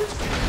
Let's go.